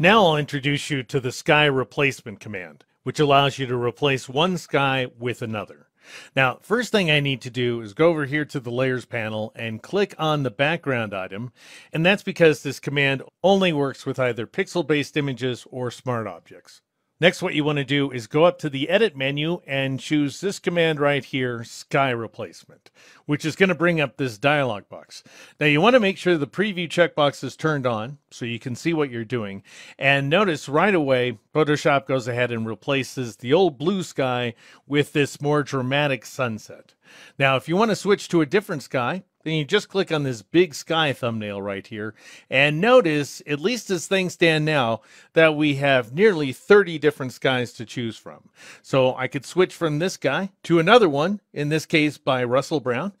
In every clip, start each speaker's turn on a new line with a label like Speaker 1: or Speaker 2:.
Speaker 1: Now I'll introduce you to the sky replacement command, which allows you to replace one sky with another. Now, first thing I need to do is go over here to the layers panel and click on the background item. And that's because this command only works with either pixel based images or smart objects. Next, what you want to do is go up to the edit menu and choose this command right here, sky replacement, which is going to bring up this dialog box. Now you want to make sure the preview checkbox is turned on so you can see what you're doing. And notice right away, Photoshop goes ahead and replaces the old blue sky with this more dramatic sunset. Now, if you want to switch to a different sky, then you just click on this big sky thumbnail right here and notice, at least as things stand now, that we have nearly 30 different skies to choose from. So I could switch from this guy to another one, in this case by Russell Brown,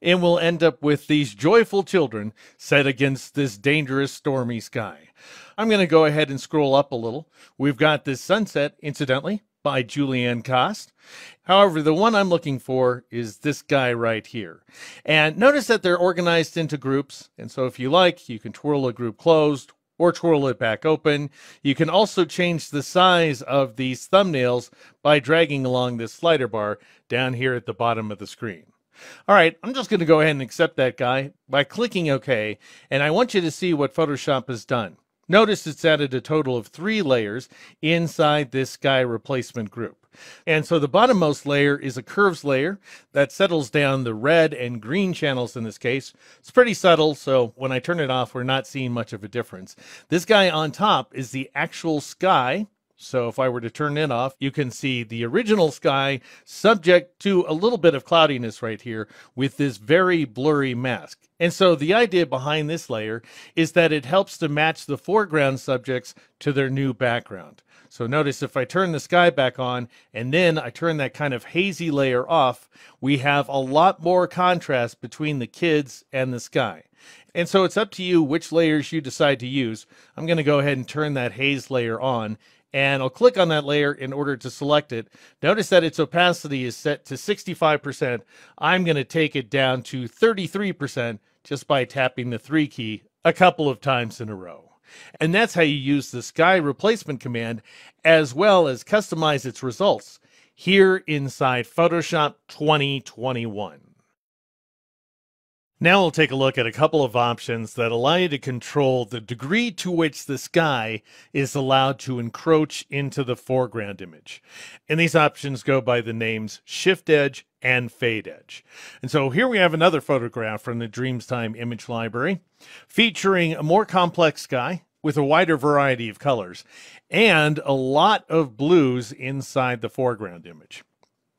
Speaker 1: and we'll end up with these joyful children set against this dangerous stormy sky. I'm going to go ahead and scroll up a little. We've got this sunset, incidentally, by Julieanne Kost. However, the one I'm looking for is this guy right here. And notice that they're organized into groups. And so if you like, you can twirl a group closed or twirl it back open. You can also change the size of these thumbnails by dragging along this slider bar down here at the bottom of the screen. All right, I'm just going to go ahead and accept that guy by clicking OK, and I want you to see what Photoshop has done. Notice it's added a total of three layers inside this sky replacement group. And so the bottommost layer is a curves layer that settles down the red and green channels in this case. It's pretty subtle, so when I turn it off, we're not seeing much of a difference. This guy on top is the actual sky so if I were to turn it off, you can see the original sky subject to a little bit of cloudiness right here with this very blurry mask. And so the idea behind this layer is that it helps to match the foreground subjects to their new background. So notice if I turn the sky back on and then I turn that kind of hazy layer off, we have a lot more contrast between the kids and the sky. And so it's up to you which layers you decide to use. I'm going to go ahead and turn that haze layer on and I'll click on that layer in order to select it. Notice that its opacity is set to 65%. I'm going to take it down to 33% just by tapping the 3 key a couple of times in a row. And that's how you use the sky replacement command as well as customize its results here inside Photoshop 2021. Now we'll take a look at a couple of options that allow you to control the degree to which the sky is allowed to encroach into the foreground image. And these options go by the names Shift Edge and Fade Edge. And so here we have another photograph from the Dreamstime image library featuring a more complex sky with a wider variety of colors and a lot of blues inside the foreground image.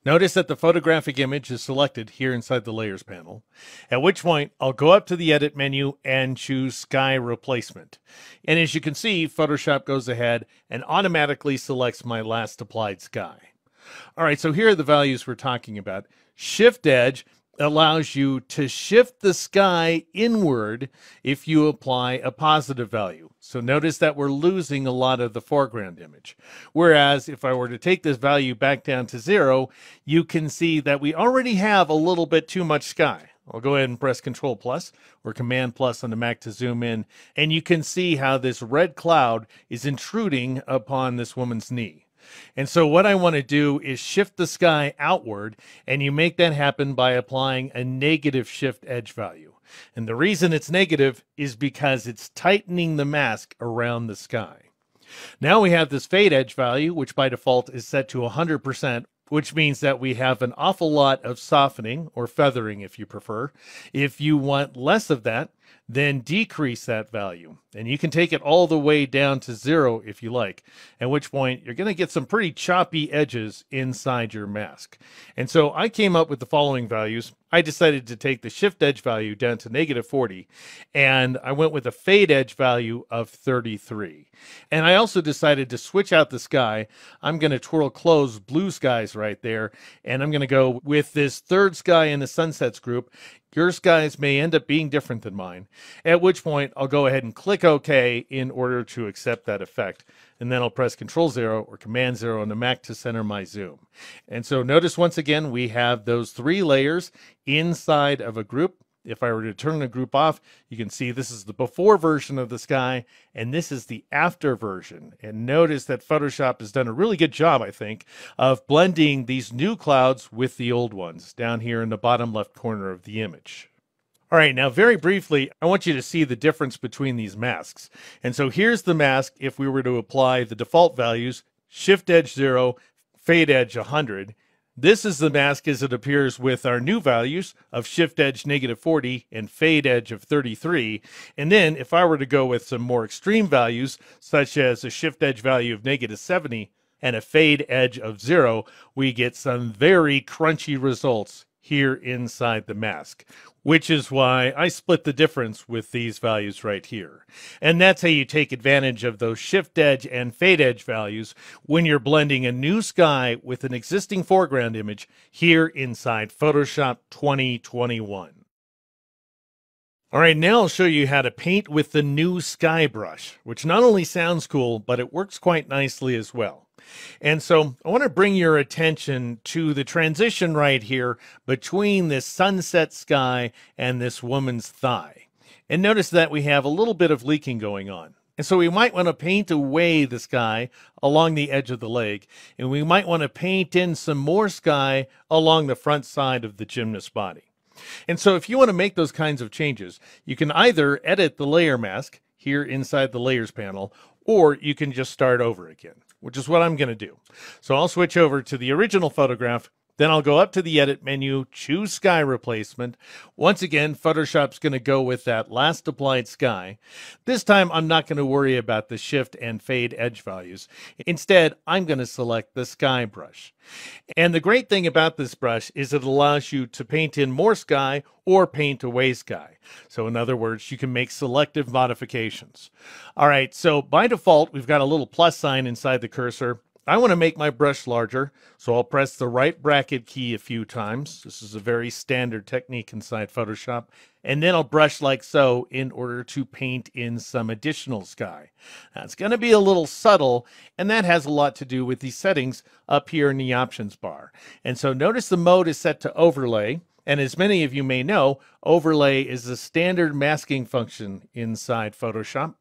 Speaker 1: Notice that the photographic image is selected here inside the layers panel, at which point I'll go up to the edit menu and choose sky replacement. And as you can see, Photoshop goes ahead and automatically selects my last applied sky. All right, so here are the values we're talking about. Shift Edge allows you to shift the sky inward if you apply a positive value. So notice that we're losing a lot of the foreground image. Whereas if I were to take this value back down to zero, you can see that we already have a little bit too much sky. I'll go ahead and press Control plus or Command plus on the Mac to zoom in, and you can see how this red cloud is intruding upon this woman's knee. And so what I want to do is shift the sky outward, and you make that happen by applying a negative shift edge value. And the reason it's negative is because it's tightening the mask around the sky. Now we have this fade edge value, which by default is set to 100%, which means that we have an awful lot of softening or feathering if you prefer. If you want less of that, then decrease that value. And you can take it all the way down to zero if you like, at which point you're going to get some pretty choppy edges inside your mask. And so I came up with the following values. I decided to take the shift edge value down to negative 40, and I went with a fade edge value of 33. And I also decided to switch out the sky. I'm going to twirl close blue skies right there, and I'm going to go with this third sky in the sunsets group your skies may end up being different than mine, at which point I'll go ahead and click OK in order to accept that effect. And then I'll press Control 0 or Command 0 on the Mac to center my zoom. And so notice once again, we have those three layers inside of a group if I were to turn the group off, you can see this is the before version of the sky and this is the after version. And notice that Photoshop has done a really good job, I think, of blending these new clouds with the old ones down here in the bottom left corner of the image. All right, now very briefly, I want you to see the difference between these masks. And so here's the mask if we were to apply the default values, shift edge 0, fade edge 100. This is the mask as it appears with our new values of shift edge negative 40 and fade edge of 33. And then if I were to go with some more extreme values, such as a shift edge value of negative 70 and a fade edge of 0, we get some very crunchy results here inside the mask, which is why I split the difference with these values right here. And that's how you take advantage of those shift edge and fade edge values when you're blending a new sky with an existing foreground image here inside Photoshop 2021. All right, now I'll show you how to paint with the new sky brush, which not only sounds cool, but it works quite nicely as well. And so I want to bring your attention to the transition right here between this sunset sky and this woman's thigh. And notice that we have a little bit of leaking going on. And so we might want to paint away the sky along the edge of the leg, and we might want to paint in some more sky along the front side of the gymnast body. And so if you want to make those kinds of changes, you can either edit the layer mask here inside the layers panel, or you can just start over again which is what I'm going to do. So I'll switch over to the original photograph. Then I'll go up to the edit menu, choose sky replacement. Once again, Photoshop's going to go with that last applied sky. This time, I'm not going to worry about the shift and fade edge values. Instead, I'm going to select the sky brush. And the great thing about this brush is it allows you to paint in more sky or paint away sky. So in other words, you can make selective modifications. All right, so by default, we've got a little plus sign inside the cursor. I want to make my brush larger, so I'll press the right bracket key a few times. This is a very standard technique inside Photoshop. And then I'll brush like so in order to paint in some additional sky. Now it's going to be a little subtle, and that has a lot to do with these settings up here in the options bar. And so notice the mode is set to overlay. And as many of you may know, overlay is the standard masking function inside Photoshop.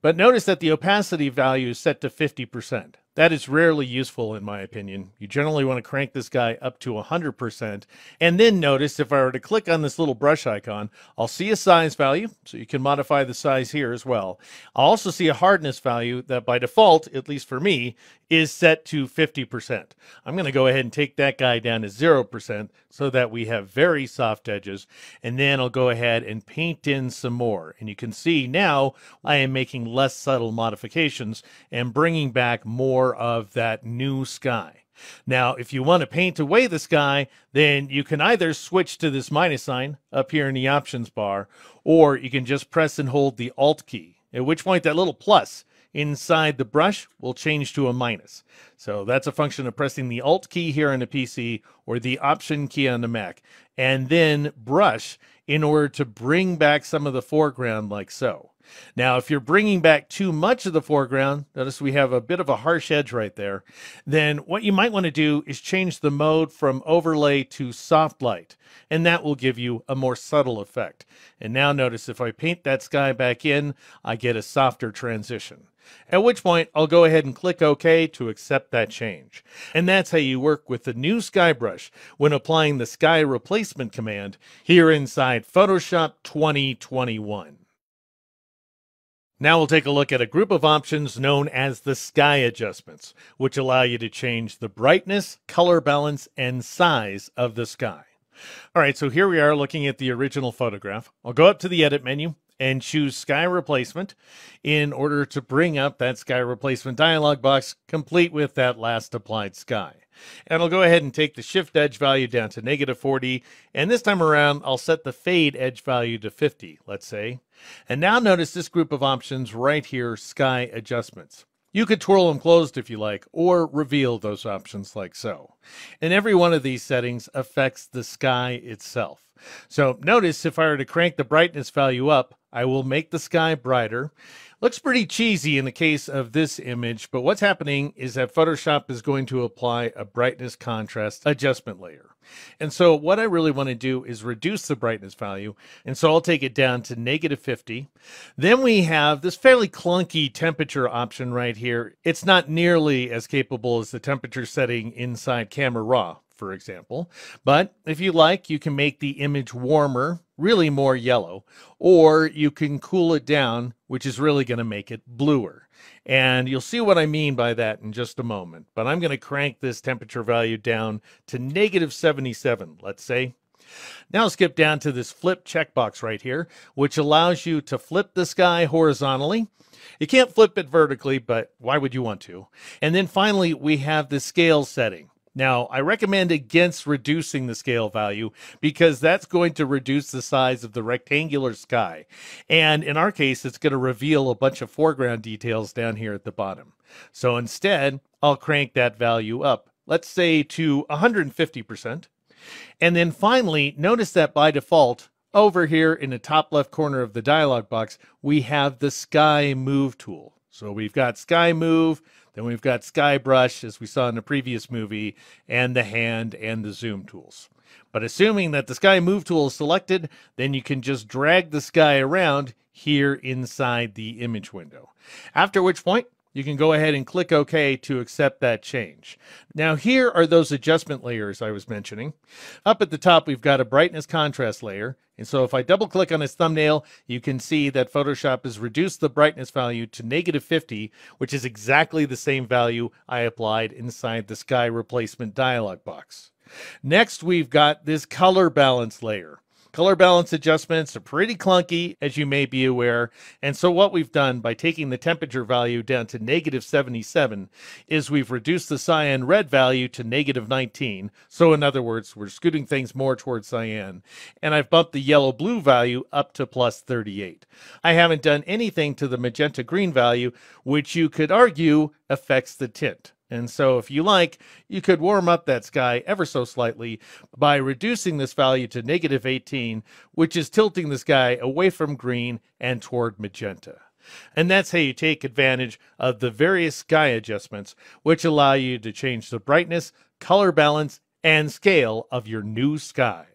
Speaker 1: But notice that the opacity value is set to 50%. That is rarely useful, in my opinion. You generally want to crank this guy up to 100%. And then notice if I were to click on this little brush icon, I'll see a size value, so you can modify the size here as well. I'll also see a hardness value that by default, at least for me, is set to 50%. I'm going to go ahead and take that guy down to 0% so that we have very soft edges. And then I'll go ahead and paint in some more. And you can see now I am making less subtle modifications and bringing back more more of that new sky. Now, if you want to paint away the sky, then you can either switch to this minus sign up here in the options bar, or you can just press and hold the Alt key, at which point that little plus inside the brush will change to a minus. So that's a function of pressing the Alt key here on the PC or the Option key on the Mac, and then brush in order to bring back some of the foreground like so. Now, if you're bringing back too much of the foreground, notice we have a bit of a harsh edge right there, then what you might want to do is change the mode from overlay to soft light, and that will give you a more subtle effect. And now notice if I paint that sky back in, I get a softer transition. At which point, I'll go ahead and click OK to accept that change. And that's how you work with the new SkyBrush when applying the Sky Replacement command here inside Photoshop 2021. Now we'll take a look at a group of options known as the sky adjustments, which allow you to change the brightness, color balance, and size of the sky. All right, so here we are looking at the original photograph. I'll go up to the edit menu and choose sky replacement in order to bring up that sky replacement dialog box complete with that last applied sky. And I'll go ahead and take the shift edge value down to negative 40. And this time around, I'll set the fade edge value to 50, let's say. And now notice this group of options right here, sky adjustments. You could twirl them closed if you like, or reveal those options like so. And every one of these settings affects the sky itself. So notice if I were to crank the brightness value up, I will make the sky brighter. Looks pretty cheesy in the case of this image, but what's happening is that Photoshop is going to apply a brightness contrast adjustment layer. And so what I really want to do is reduce the brightness value. And so I'll take it down to negative 50. Then we have this fairly clunky temperature option right here. It's not nearly as capable as the temperature setting inside Camera Raw for example. But if you like, you can make the image warmer, really more yellow, or you can cool it down, which is really going to make it bluer. And you'll see what I mean by that in just a moment. But I'm going to crank this temperature value down to negative 77, let's say. Now skip down to this flip checkbox right here, which allows you to flip the sky horizontally. You can't flip it vertically, but why would you want to? And then finally, we have the scale setting. Now, I recommend against reducing the scale value because that's going to reduce the size of the rectangular sky. And in our case, it's going to reveal a bunch of foreground details down here at the bottom. So instead, I'll crank that value up, let's say to 150%. And then finally, notice that by default, over here in the top left corner of the dialog box, we have the Sky Move tool. So we've got Sky Move, then we've got Sky Brush, as we saw in the previous movie, and the hand and the zoom tools. But assuming that the Sky Move tool is selected, then you can just drag the sky around here inside the image window. After which point, you can go ahead and click OK to accept that change. Now, here are those adjustment layers I was mentioning. Up at the top, we've got a brightness contrast layer. And so if I double click on this thumbnail, you can see that Photoshop has reduced the brightness value to negative 50, which is exactly the same value I applied inside the sky replacement dialog box. Next, we've got this color balance layer. Color balance adjustments are pretty clunky, as you may be aware. And so, what we've done by taking the temperature value down to negative 77 is we've reduced the cyan red value to negative 19. So, in other words, we're scooting things more towards cyan. And I've bumped the yellow blue value up to plus 38. I haven't done anything to the magenta green value, which you could argue affects the tint. And so, if you like, you could warm up that sky ever so slightly by reducing this value to negative 18, which is tilting the sky away from green and toward magenta. And that's how you take advantage of the various sky adjustments, which allow you to change the brightness, color balance, and scale of your new sky.